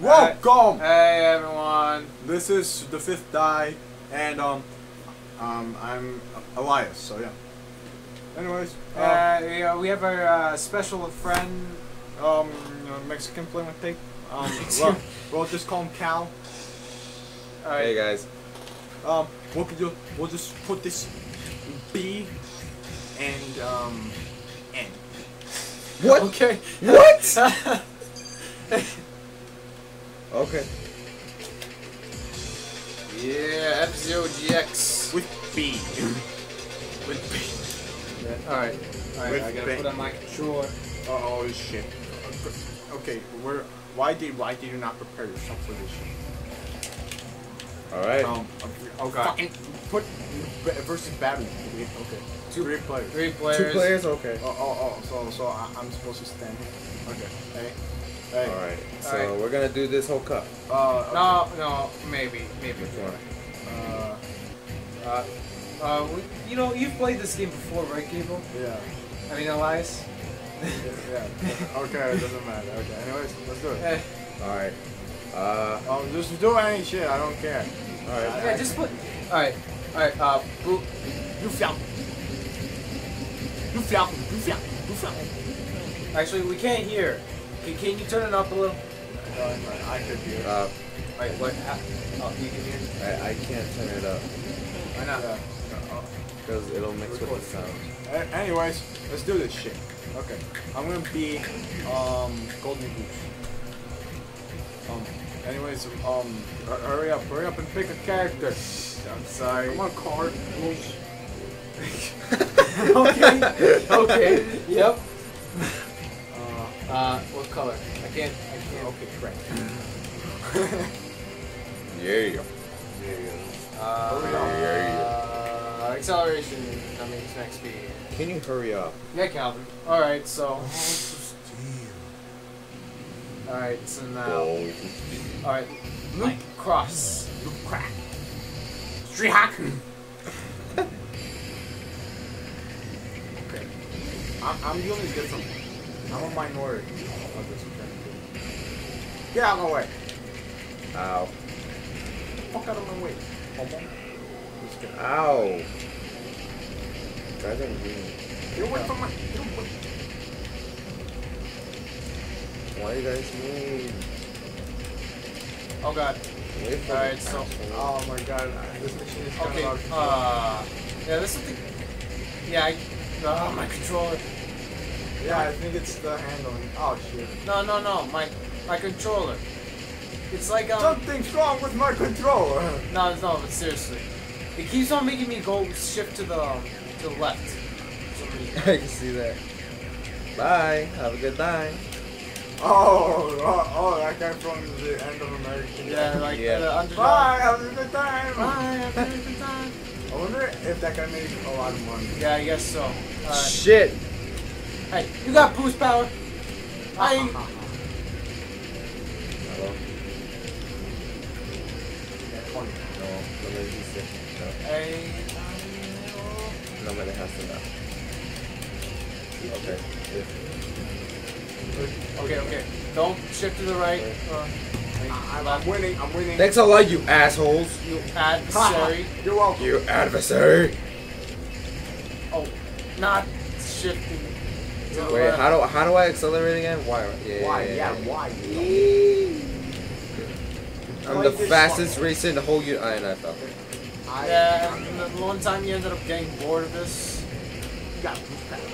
Welcome. Hey everyone. This is the fifth die, and um, um, I'm Elias. So yeah. Anyways, uh, Uh, yeah, we have our uh, special friend. um, Mexican playing with tape. Um, well, we'll just call him Cal. All right. Hey guys. Um, we'll, ju- we'll just put this B and um N. What? Okay. What? Okay. yeah, F Zero GX. with B. with B. All right. All right. With I gotta bang. put on my controller. Oh, oh shit. Okay, where? Why did why did you not prepare yourself for this shit? All right. Um, oh, Okay. fucking put versus battery. Okay, okay. Two- Three players. Three players. Two players. Okay. Oh, oh, oh. So, so I, I'm supposed to stand here. Okay. Hey, hey. All right. So Alright. we're gonna do this whole cup. Uh, okay. No, no, maybe, maybe. Which one? Uh, Uh, uh, we, you know, you've played this game before, right, Gable? yeah. I mean, Elias. yeah. Okay, it doesn't matter. Okay. Anyways, let's do it. All right. Uh. Um, just do any shit. I don't care. All right. yeah, just put. All right, all right. Uh, Boo. You flap. You flap. You flap. You flap. Actually, we can't hear. Can, can you turn it up a little? Uh, I could hear. Uh. Wait, what? Uh, oh, you can hear. I, I can't turn it up Why not? Because it'll mix with the sound. Anyways, let's do this shit. Okay. I'm gonna be um Golden Goose. Um. Anyways, um, hurry up, hurry up and pick a character. I'm sorry. Come on, card. okay. Okay. Yep. Uh, what color? I can't. I can't. okay, crap. Yeah. Uh, Yeah, uh, acceleration. That means next speed. Can you hurry up? Yeah, Calvin. All right. So. All right. So now. Oh, All right. Loop cross. Loop crack. Street hack. okay. I'm, I'm the only different. I'm a minority of this thing. Get out of my way. Ow. Fuck out of my way. Homo. Ow. Guys are mean. Get away from my. Get away. Why you guys mean? Oh God. Alright, so- asshole. Oh my god. This machine is kind Okay. of out. Uh. Yeah. This is the. Yeah. I, oh, my controller. Yeah, I think it's the handling. Oh shit. No, no, no. My my controller. It's like um. Something's wrong with my controller. No, no, but seriously, it keeps on making me go shift to the um, to the left. for some reason. I can see that. Bye. Have a good night. Oh, oh, oh, that guy from the end of American. Yeah, like Yeah. the underdog. Bye, have a good time. Bye, have a good time. I wonder if that guy made a lot of money. Yeah, I guess so. Alright. Shit. Hey, you got boost power. I. Hello. No. Nobody can say. Hey. No. Has to know. Okay. Okay, okay. Don't shift to the right. Uh, I'm, I'm winning, I'm winning. Thanks a lot, you assholes. you adversary. You're welcome. You adversary. Oh, not shifting. To the Wait, left. how do how do I accelerate again? Why? Yeah, Why? yeah, Yeah, yeah. why? I'm the fastest racer in the whole U. I know. I felt it. I Yeah, and the one time you ended up getting bored of this. got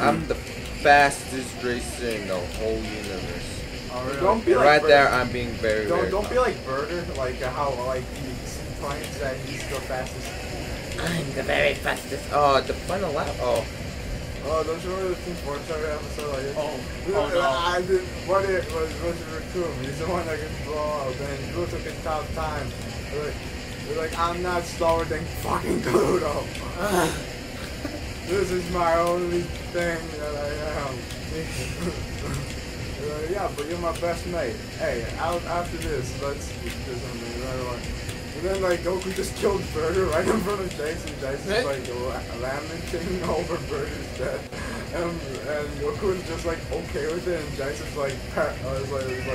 I'm the fastest racer in the whole universe. Oh, Don't be like right Bird. there, I'm being very, Don't, very. don't be like Birder, like uh, how like he claims that he's the fastest. I'm the very fastest. Oh, the final lap. Oh, Oh, don't you remember the Team Fortress episode? Like, Oh, oh no. I did. What it was was recruit. He's the one that gets blown up, and Pluto took his top time. They're like, they're like, I'm not slower than fucking Pluto. this is my only thing that I am. Like, yeah, but you're my best mate. Hey, out after this, let's do something. Right away. And then like Goku just killed Burger right in front of Jason. Jason's like la- lamenting over Burger's death, and, and Goku's just like okay with it, and Jason's like, pat, uh, is like, is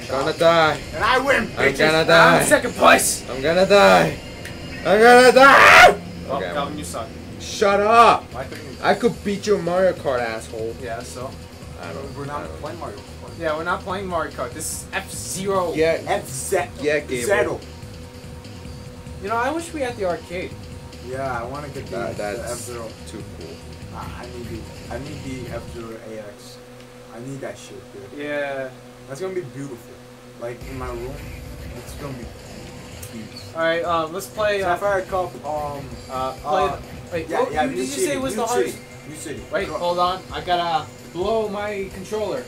like gonna die. And I win, I'm gonna I'm die. second place. I'm gonna die. I'm gonna die. Oh, Okay. Calvin, you suck. Shut up. My thing is, I could beat you in Mario Kart, asshole. Yeah, so. I don't. we're not don't- playing Mario Kart. Yeah, we're not playing Mario Kart. This is F Zero. Yeah. F Z. Yeah, Gabriel. Zero. You know, I wish we had the arcade. Yeah, I want to get the, That, the F that's Zero. too cool. I I need the I need the F Zero AX. I need that shit, dude. Yeah. That's gonna be beautiful. Like in my room, it's gonna be. All right. Um, let's play. Uh, Sapphire Cup. Um. uh, play. Uh, wait, Yeah, what yeah. did you City, say was New the hardest? New City. Wait, Gro- hold on. I gotta blow my controller.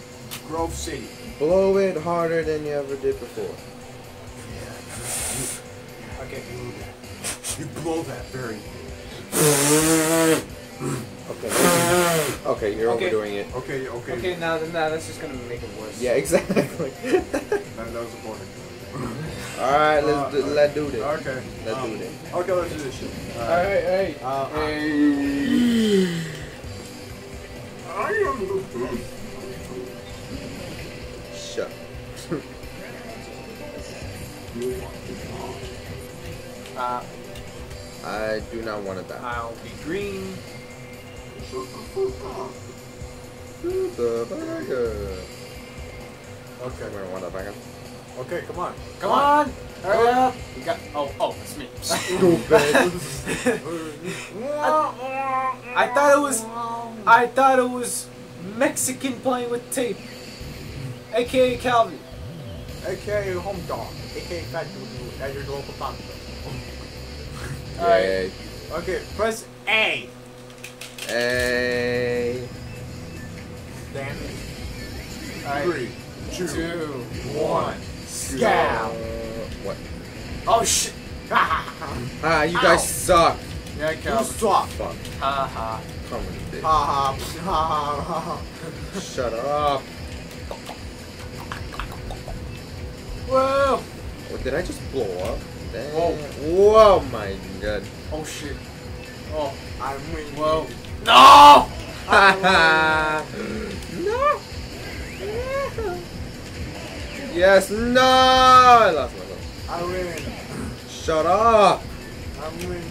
Grove City. Blow it harder than you ever did before. Yeah. okay. You blow that very. Okay. Okay, you're Okay. overdoing it. Okay. Okay. Okay. Now, now that's just gonna make it worse. Yeah, exactly. That, that was important. All right, let's do, Uh, let's do this. Okay. Let's um, do this. Okay, let's do this shit. All right. Hey. Uh, uh, hey. Shut. Uh, I do not want to die. I'll be green. The burger. Okay. I'm gonna want a burger. Okay, come on. Come on. Hurry up. We got. Oh, oh, it's me. Stupid. I thought it was. I thought it was Mexican playing with tape. AKA Calvin. AKA home dog. AKA fat dude at your local taco. Alright. Yay. Okay, press A. Hey. Damn it. Alright. Three, two, Two. one. Uh, what? Oh shit. Ah, you Ow. guys suck. Yeah, You Calvin. suck. Fuck. Ha ha. Come on, bitch. Ha ha ha ha ha. Shut up. Whoa. Oh, did I just blow up? Damn. Whoa. Whoa, my god. Oh shit. Oh. I'm winning. Whoa. No. no. Yes, no. I lost myself. I win. Shut up. I'm winning.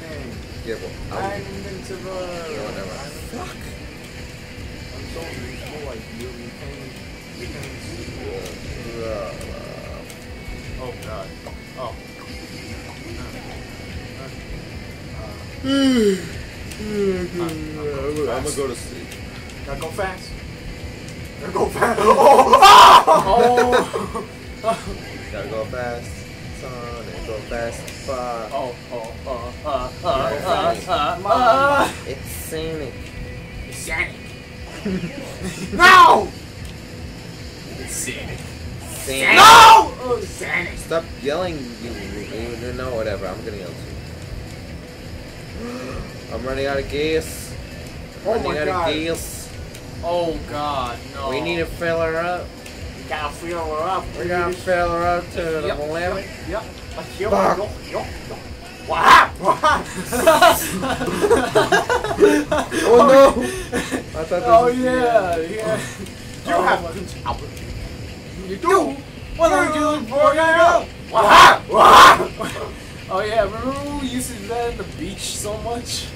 Yeah, well, I'm I'll- invincible. No, never. I'm, Fuck. I'm so invincible like you. You can. You can. Uh, Oh god. Oh. I'm gonna go to sleep. Gotta go fast. Gotta go fast. Oh! Ah! Oh. Gotta go fast. Sonic, go fast. Fuck. Oh. Oh. Uh. Uh. Uh. Uh. Uh. Uh. It's Sonic. Sonic. no! Sonic. Sonic. No! Oh, Sonic. Stop yelling. You, you, you know whatever. I'm gonna yell too. I'm running out of gas. Oh running my out God. of gas. Oh god, no. We need to fill her up. You gotta fill her up. We're gonna fill her up to the Yep. limit. Yep. Like, yo, Fuck. What happened? What happened? Oh no! I thought this Oh was yeah, yeah. You have oh. control. You do. What are you doing for now? What happened? What happened? Oh yeah, remember when we used to do that in the beach so much?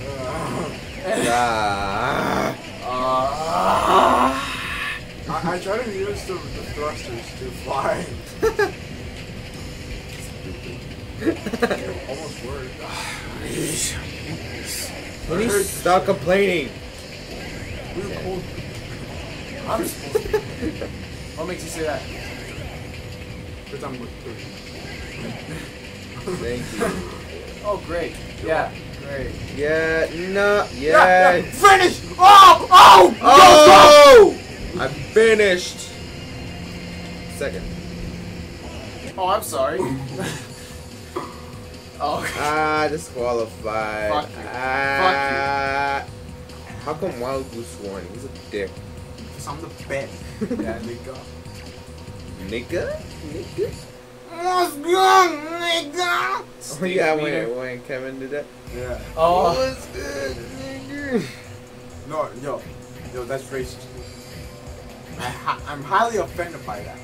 Ah. Uh, I, I try to use the, the thrusters to fly. Almost worked. When you stop complaining. We were cold. I'm supposed to. What makes you say that? Because I'm with Thank you. Oh great. Yeah, great. Yeah, no, Yeah, yeah. yeah, finish! Oh! Oh! Oh! I finished. Second. Oh, I'm sorry. oh. Ah, disqualified. Fuck you. Ah. How come Wild Goose won? He's a dick. Because I'm the best. yeah, nigga. Nigga? Nigga? What's good, nigga? Oh yeah, when, when Kevin did that. Yeah. Oh. What's good, nigga? No, yo. Yo, that's racist. I, hi- I'm highly offended by that.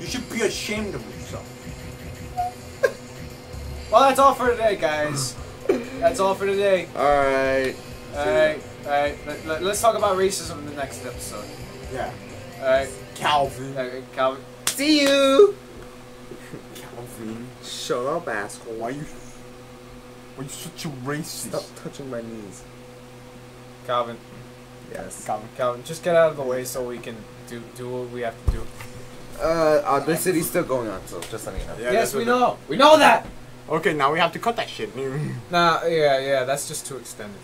You should be ashamed of yourself. Well, that's all for today, guys. That's all for today. Alright. Alright, alright. Let, let, let's talk about racism in the next episode. Yeah. Alright, Calvin. uh, Calvin. See you! Calvin. Shut up, asshole. Why you? Why you such a racist? Stop touching my knees. Calvin. Yes. Calvin. Calvin, just get out of the way so we can do do what we have to do. Uh, Audacity's still going on, so just letting you know. Yeah, yes, we what know. We know that. Okay, now we have to cut that shit. Nah, yeah, yeah. That's just too extended.